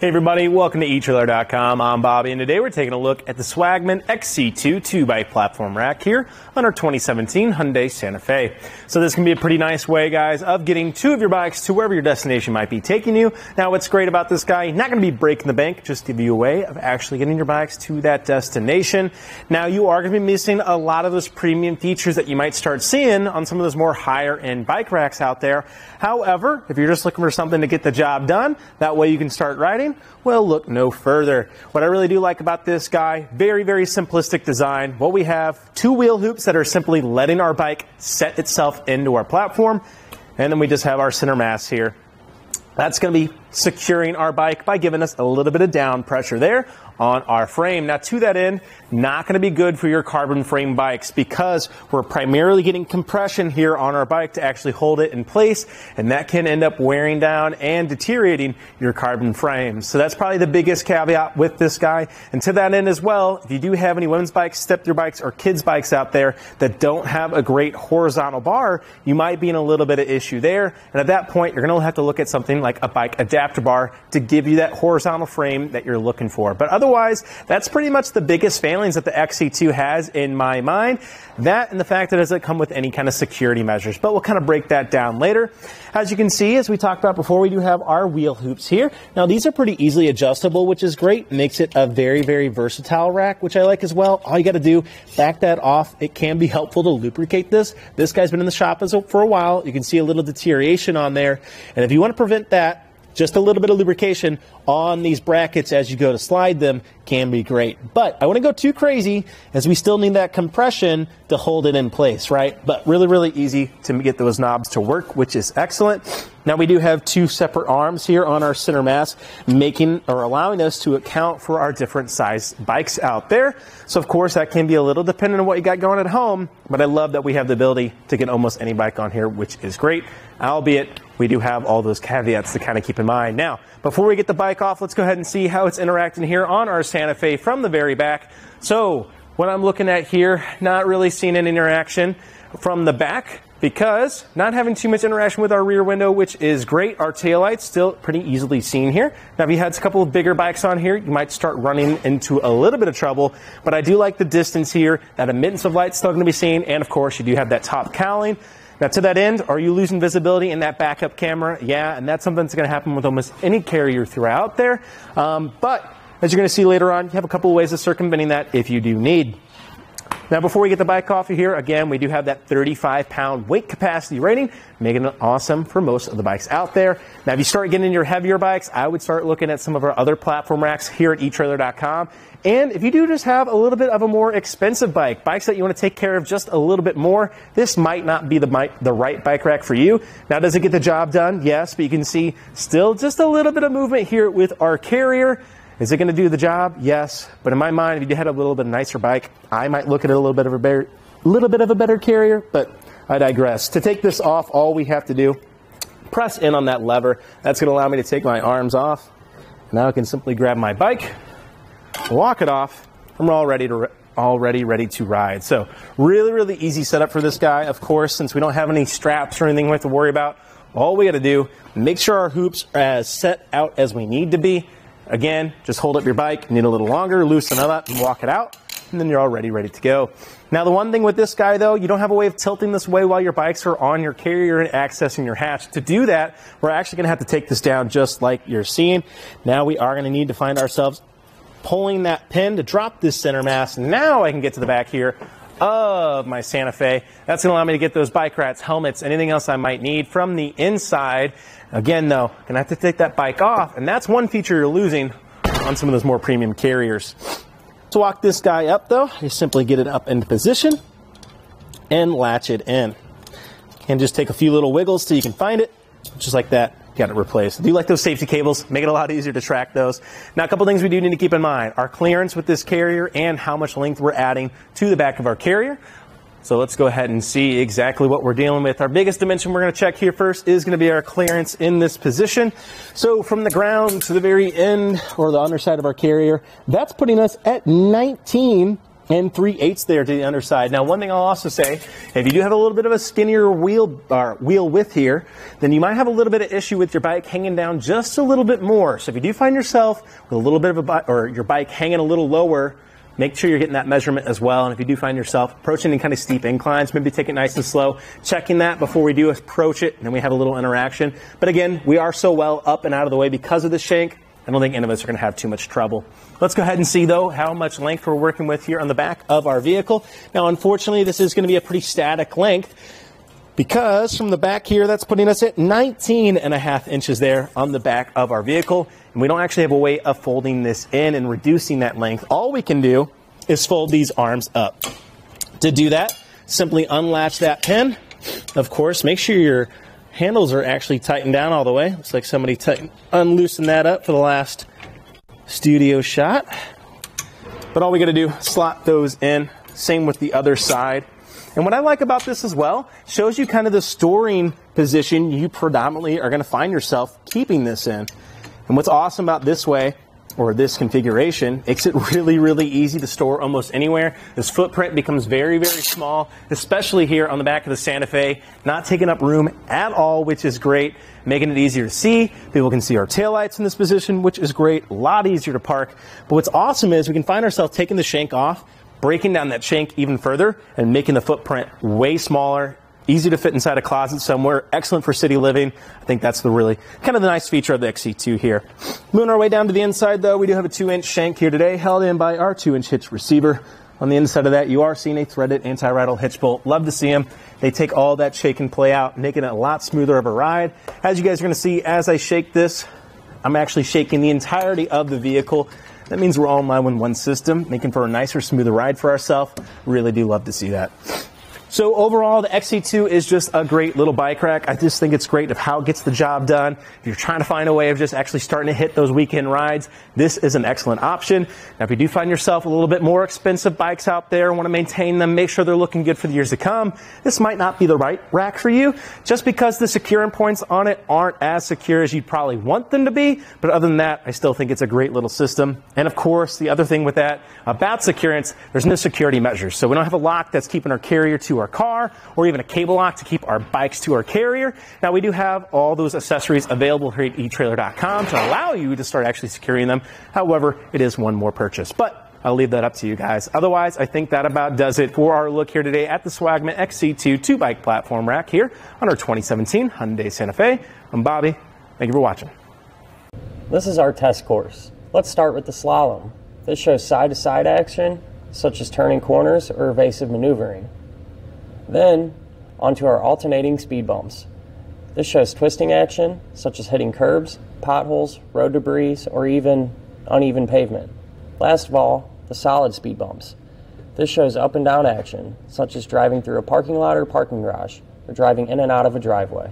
Hey everybody, welcome to eTrailer.com. I'm Bobby, and today we're taking a look at the Swagman XC2 two-bike platform rack here on our 2017 Hyundai Santa Fe. So this can be a pretty nice way, guys, of getting two of your bikes to wherever your destination might be taking you. Now, what's great about this guy, not going to be breaking the bank, just give you a way of actually getting your bikes to that destination. Now, you are going to be missing a lot of those premium features that you might start seeing on some of those more higher-end bike racks out there. However, if you're just looking for something to get the job done, that way you can start riding well, look no further. What I really do like about this guy, very, very simplistic design. What we have, two wheel hoops that are simply letting our bike set itself into our platform. And then we just have our center mass here. That's going to be securing our bike by giving us a little bit of down pressure there on our frame. Now, to that end, not going to be good for your carbon frame bikes because we're primarily getting compression here on our bike to actually hold it in place, and that can end up wearing down and deteriorating your carbon frames. So that's probably the biggest caveat with this guy. And to that end as well, if you do have any women's bikes, step through bikes, or kids' bikes out there that don't have a great horizontal bar, you might be in a little bit of issue there. And at that point, you're going to have to look at something like a bike adapter bar to give you that horizontal frame that you're looking for. But otherwise, otherwise, that's pretty much the biggest failings that the XC2 has in my mind. That and the fact that it doesn't come with any kind of security measures. But we'll kind of break that down later. As you can see, as we talked about before, we do have our wheel hoops here. Now, these are pretty easily adjustable, which is great. Makes it a very, very versatile rack, which I like as well. All you got to do, back that off. It can be helpful to lubricate this. This guy's been in the shop for a while. You can see a little deterioration on there. And if you want to prevent that, just a little bit of lubrication on these brackets as you go to slide them can be great. But I wouldn't go too crazy as we still need that compression to hold it in place, right? But really, really easy to get those knobs to work, which is excellent. Now we do have two separate arms here on our center mass, making or allowing us to account for our different size bikes out there. So of course that can be a little dependent on what you got going at home, but I love that we have the ability to get almost any bike on here, which is great, albeit we do have all those caveats to kind of keep in mind. Now, before we get the bike off, let's go ahead and see how it's interacting here on our Santa Fe from the very back. So, what I'm looking at here, not really seeing an interaction from the back because not having too much interaction with our rear window, which is great. Our taillight's still pretty easily seen here. Now, if you had a couple of bigger bikes on here, you might start running into a little bit of trouble, but I do like the distance here. That emittance of light still to be seen, and of course, you do have that top cowling. Now, to that end, are you losing visibility in that backup camera? Yeah, and that's something that's going to happen with almost any carrier throughout there. Um, but as you're going to see later on, you have a couple of ways of circumventing that if you do need. Now, before we get the bike off of here, again, we do have that 35 pound weight capacity rating, making it awesome for most of the bikes out there. Now, if you start getting your heavier bikes, I would start looking at some of our other platform racks here at eTrailer.com. And if you do just have a little bit of a more expensive bike, bikes that you want to take care of just a little bit more, this might not be the, the right bike rack for you. Now, does it get the job done? Yes, but you can see still just a little bit of movement here with our carrier. Is it going to do the job? Yes. But in my mind, if you had a little bit nicer bike, I might look at it a little bit of a better, little bit of a better carrier. But I digress. To take this off, all we have to do, press in on that lever. That's going to allow me to take my arms off. Now I can simply grab my bike, walk it off, and we're all ready to already ready to ride. So really, really easy setup for this guy. Of course, since we don't have any straps or anything we have to worry about, all we got to do, make sure our hoops are as set out as we need to be. Again, just hold up your bike, need a little longer, loosen it up, and walk it out, and then you're already ready to go. Now, the one thing with this guy, though, you don't have a way of tilting this way while your bikes are on your carrier and accessing your hatch. To do that, we're actually going to have to take this down just like you're seeing. Now, we are going to need to find ourselves pulling that pin to drop this center mass. Now I can get to the back here of my Santa Fe. That's going to allow me to get those bike rats, helmets, anything else I might need from the inside. Again, though, gonna have to take that bike off, and that's one feature you're losing on some of those more premium carriers. To walk this guy up, though, you simply get it up into position and latch it in. And just take a few little wiggles till you can find it, just like that. Got it replaced. Do you like those safety cables? Make it a lot easier to track those. Now, a couple things we do need to keep in mind: our clearance with this carrier and how much length we're adding to the back of our carrier. So let's go ahead and see exactly what we're dealing with. Our biggest dimension we're going to check here first is going to be our clearance in this position. So from the ground to the very end or the underside of our carrier, that's putting us at 19 and 3 eighths there to the underside. Now, one thing I'll also say, if you do have a little bit of a skinnier wheel or wheel width here, then you might have a little bit of issue with your bike hanging down just a little bit more. So if you do find yourself with a little bit of a or your bike hanging a little lower, make sure you're getting that measurement as well. And if you do find yourself approaching any kind of steep inclines, maybe take it nice and slow, checking that before we do approach it, and then we have a little interaction. But again, we are so well up and out of the way because of the shank. I don't think any of us are going to have too much trouble. Let's go ahead and see, though, how much length we're working with here on the back of our vehicle. Now, unfortunately, this is going to be a pretty static length because from the back here, that's putting us at 19 and a half inches there on the back of our vehicle. And we don't actually have a way of folding this in and reducing that length. All we can do is fold these arms up. To do that, simply unlatch that pin. Of course, make sure your handles are actually tightened down all the way. Looks like somebody unloosened that up for the last studio shot. But all we got to do, is slot those in. Same with the other side. And what I like about this as well, shows you kind of the storing position you predominantly are going to find yourself keeping this in. And what's awesome about this way or this configuration makes it really, really easy to store almost anywhere. This footprint becomes very, very small, especially here on the back of the Santa Fe, not taking up room at all, which is great, making it easier to see. People can see our taillights in this position, which is great, a lot easier to park. But what's awesome is we can find ourselves taking the shank off, breaking down that shank even further, and making the footprint way smaller easy to fit inside a closet somewhere, excellent for city living. I think that's the really kind of the nice feature of the XC2 here. Moving our way down to the inside though, we do have a two inch shank here today, held in by our two inch hitch receiver. On the inside of that, you are seeing a threaded anti-rattle hitch bolt. Love to see them. They take all that shake and play out, making it a lot smoother of a ride. As you guys are going to see, as I shake this, I'm actually shaking the entirety of the vehicle. That means we're all in line with one system, making for a nicer, smoother ride for ourselves. Really do love to see that. So overall, the XC2 is just a great little bike rack. I just think it's great of how it gets the job done. If you're trying to find a way of just actually starting to hit those weekend rides, this is an excellent option. Now, if you do find yourself a little bit more expensive bikes out there, and want to maintain them, make sure they're looking good for the years to come, this might not be the right rack for you, just because the securing points on it aren't as secure as you'd probably want them to be. But other than that, I still think it's a great little system. And of course, the other thing with that about securance, there's no security measures. So we don't have a lock that's keeping our carrier our car or even a cable lock to keep our bikes to our carrier. Now, we do have all those accessories available here at eTrailer.com to allow you to start actually securing them. However, it is one more purchase. But I'll leave that up to you guys. Otherwise, I think that about does it for our look here today at the Swagman XC2 two bike platform rack here on our 2017 Hyundai Santa Fe. I'm Bobby. Thank you for watching. This is our test course. Let's start with the slalom. This shows side to side action, such as turning corners or evasive maneuvering. Then, onto our alternating speed bumps. This shows twisting action, such as hitting curbs, potholes, road debris, or even uneven pavement. Last of all, the solid speed bumps. This shows up and down action, such as driving through a parking lot or parking garage, or driving in and out of a driveway.